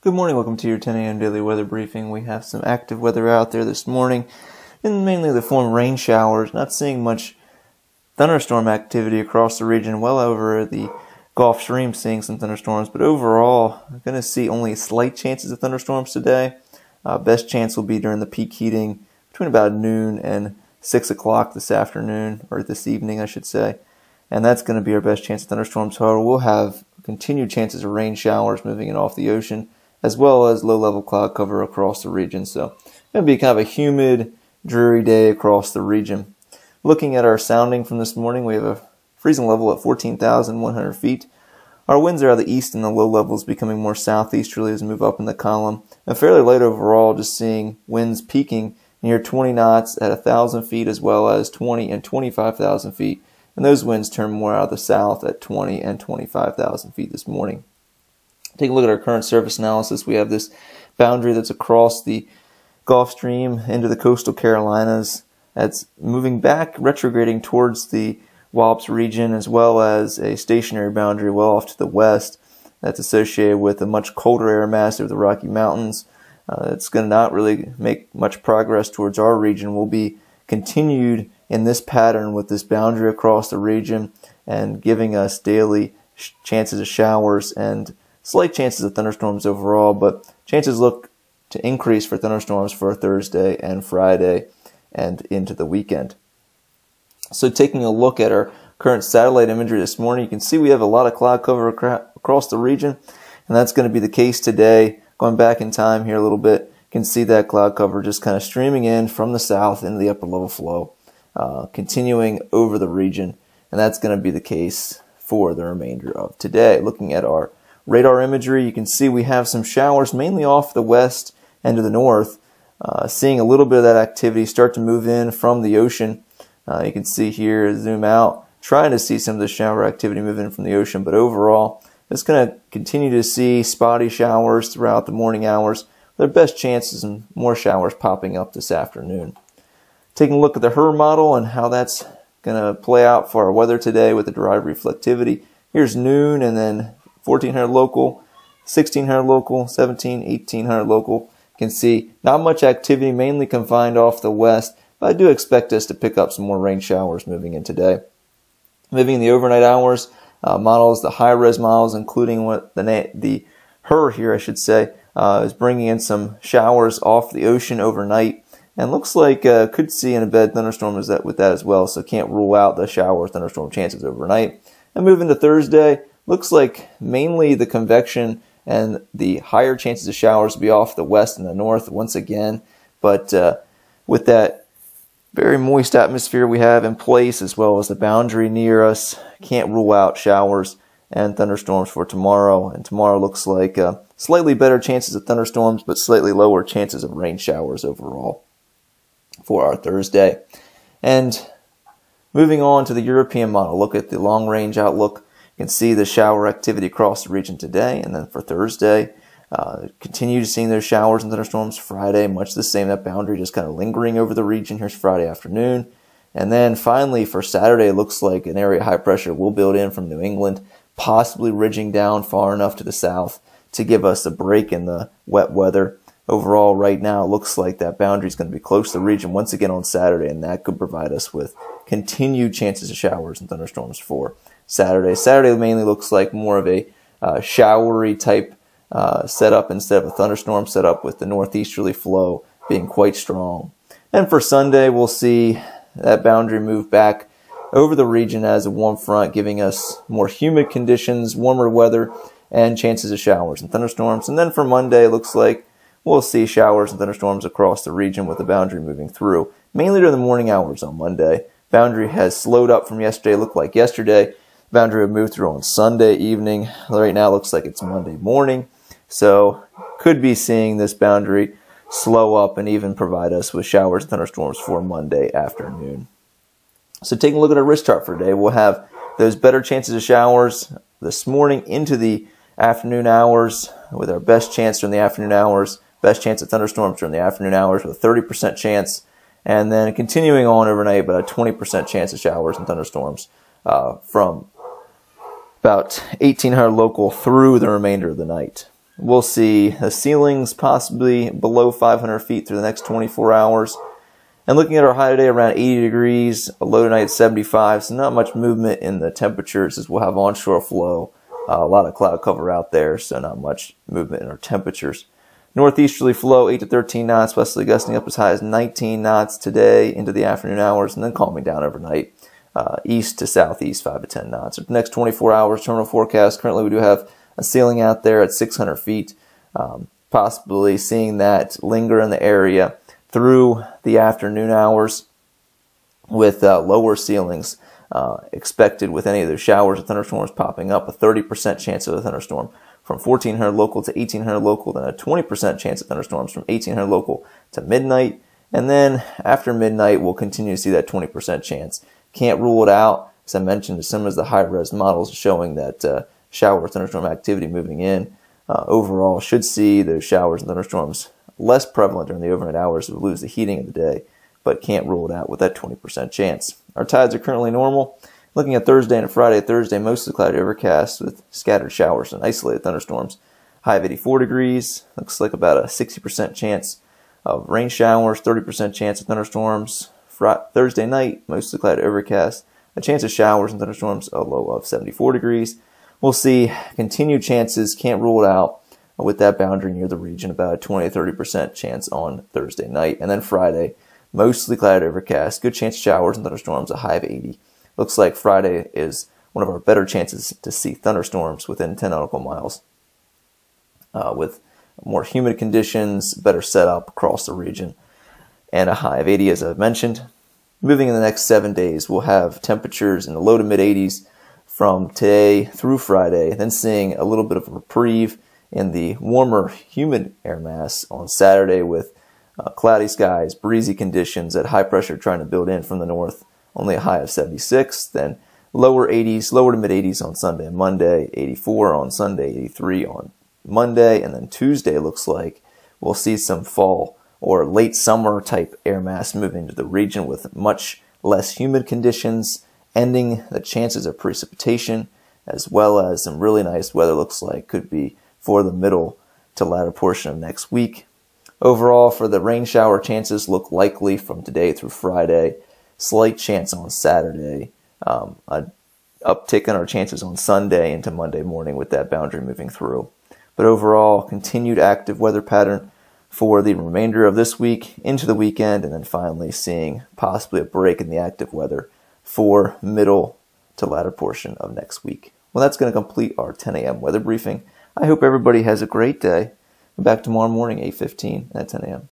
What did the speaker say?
Good morning. Welcome to your 10 a.m. daily weather briefing. We have some active weather out there this morning, in mainly the form of rain showers. Not seeing much thunderstorm activity across the region, well over the Gulf Stream, seeing some thunderstorms, but overall, I'm going to see only slight chances of thunderstorms today. Uh, best chance will be during the peak heating between about noon and 6 o'clock this afternoon, or this evening, I should say. And that's going to be our best chance of thunderstorms. However, we'll have continued chances of rain showers moving in off the ocean as well as low level cloud cover across the region. So going to be kind of a humid, dreary day across the region. Looking at our sounding from this morning, we have a freezing level at 14,100 feet. Our winds are out of the east and the low levels becoming more southeasterly as we move up in the column. And fairly light overall, just seeing winds peaking near 20 knots at 1,000 feet as well as 20 and 25,000 feet. And those winds turn more out of the south at 20 and 25,000 feet this morning. Take a look at our current surface analysis. We have this boundary that's across the Gulf Stream into the coastal Carolinas. That's moving back, retrograding towards the Wallops region, as well as a stationary boundary well off to the west that's associated with a much colder air mass over the Rocky Mountains. Uh, it's going to not really make much progress towards our region. We'll be continued in this pattern with this boundary across the region and giving us daily chances of showers and Slight chances of thunderstorms overall, but chances look to increase for thunderstorms for Thursday and Friday and into the weekend. So taking a look at our current satellite imagery this morning, you can see we have a lot of cloud cover across the region, and that's going to be the case today. Going back in time here a little bit, you can see that cloud cover just kind of streaming in from the south into the upper level flow, uh, continuing over the region, and that's going to be the case for the remainder of today. Looking at our radar imagery, you can see we have some showers mainly off the west and to the north. Uh, seeing a little bit of that activity start to move in from the ocean. Uh, you can see here, zoom out, trying to see some of the shower activity move in from the ocean, but overall, it's going to continue to see spotty showers throughout the morning hours. Their best chances and more showers popping up this afternoon. Taking a look at the HRRR model and how that's going to play out for our weather today with the derived reflectivity. Here's noon and then 1400 local, 1600 local, 17, 1800 local. You can see not much activity, mainly confined off the west, but I do expect us to pick up some more rain showers moving in today. Moving in the overnight hours, uh, models, the high res models, including what the, the HRRR here, I should say, uh, is bringing in some showers off the ocean overnight. And looks like uh, could see an embed thunderstorm with that, with that as well, so can't rule out the shower thunderstorm chances overnight. And moving to Thursday, looks like mainly the convection and the higher chances of showers to be off the west and the north once again. But uh, with that very moist atmosphere we have in place, as well as the boundary near us, can't rule out showers and thunderstorms for tomorrow. And tomorrow looks like uh, slightly better chances of thunderstorms, but slightly lower chances of rain showers overall for our Thursday. And moving on to the European model, look at the long range outlook you can see the shower activity across the region today, and then for Thursday, uh, continue to seeing those showers and thunderstorms. Friday, much the same. That boundary just kind of lingering over the region. Here's Friday afternoon. And then finally for Saturday, looks like an area high pressure will build in from New England, possibly ridging down far enough to the south to give us a break in the wet weather. Overall, right now, looks like that boundary is going to be close to the region once again on Saturday, and that could provide us with continued chances of showers and thunderstorms for Saturday. Saturday mainly looks like more of a uh, showery type uh, setup instead of a thunderstorm setup with the northeasterly flow being quite strong. And for Sunday, we'll see that boundary move back over the region as a warm front, giving us more humid conditions, warmer weather, and chances of showers and thunderstorms. And then for Monday, it looks like we'll see showers and thunderstorms across the region with the boundary moving through, mainly during the morning hours on Monday. Boundary has slowed up from yesterday, looked like yesterday, Boundary will move through on Sunday evening. Right now, it looks like it's Monday morning. So, could be seeing this boundary slow up and even provide us with showers and thunderstorms for Monday afternoon. So, taking a look at our risk chart for today, we'll have those better chances of showers this morning into the afternoon hours with our best chance during the afternoon hours, best chance of thunderstorms during the afternoon hours with a 30% chance, and then continuing on overnight, but a 20% chance of showers and thunderstorms uh, from about 1800 local through the remainder of the night. we'll see the ceilings possibly below 500 feet through the next 24 hours. And looking at our high today around 80 degrees, a low tonight 75, so not much movement in the temperatures as we'll have onshore flow. Uh, a lot of cloud cover out there, so not much movement in our temperatures. Northeasterly flow 8 to 13 knots, westerly gusting up as high as 19 knots today into the afternoon hours, and then calming down overnight. Uh, east to southeast 5 to 10 knots. For the next 24 hours, terminal forecast. Currently, we do have a ceiling out there at 600 feet, um, possibly seeing that linger in the area through the afternoon hours with uh, lower ceilings uh, expected with any of those showers or thunderstorms popping up. A 30% chance of a thunderstorm from 1400 local to 1800 local, then a 20% chance of thunderstorms from 1800 local to midnight. And then after midnight, we'll continue to see that 20% chance. Can't rule it out. As I mentioned, some of the high res models showing that uh, shower thunderstorm activity moving in. Uh, overall, should see those showers and thunderstorms less prevalent during the overnight hours. We lose the heating of the day, but can't rule it out with that 20% chance. Our tides are currently normal. Looking at Thursday and Friday, Thursday mostly cloudy overcast with scattered showers and isolated thunderstorms. High of 84 degrees. Looks like about a 60% chance of rain showers, 30% chance of thunderstorms. Friday, Thursday night, mostly cloudy overcast. A chance of showers and thunderstorms, a low of 74 degrees. We'll see continued chances, can't rule it out with that boundary near the region, about a 20 to 30% chance on Thursday night. And then Friday, mostly cloudy overcast, good chance of showers and thunderstorms, a high of 80. Looks like Friday is one of our better chances to see thunderstorms within 10 nautical miles. Uh, with more humid conditions, better setup across the region, and a high of 80 as I've mentioned. Moving in the next seven days, we'll have temperatures in the low to mid 80s from today through Friday, then seeing a little bit of a reprieve in the warmer, humid air mass on Saturday with uh, cloudy skies, breezy conditions at high pressure trying to build in from the north, only a high of 76, then lower 80s, lower to mid 80s on Sunday and Monday, 84 on Sunday, 83 on Monday, and then Tuesday looks like we'll see some fall or late summer type air mass moving to the region with much less humid conditions, ending the chances of precipitation, as well as some really nice weather looks like could be for the middle to latter portion of next week. Overall, for the rain shower chances look likely from today through Friday. Slight chance on Saturday. Um, a uptick in our chances on Sunday into Monday morning with that boundary moving through. But overall, continued active weather pattern for the remainder of this week into the weekend, and then finally seeing possibly a break in the active weather for middle to latter portion of next week. Well, that's going to complete our 10 a.m. weather briefing. I hope everybody has a great day. back tomorrow morning, 8.15 at 10 a.m.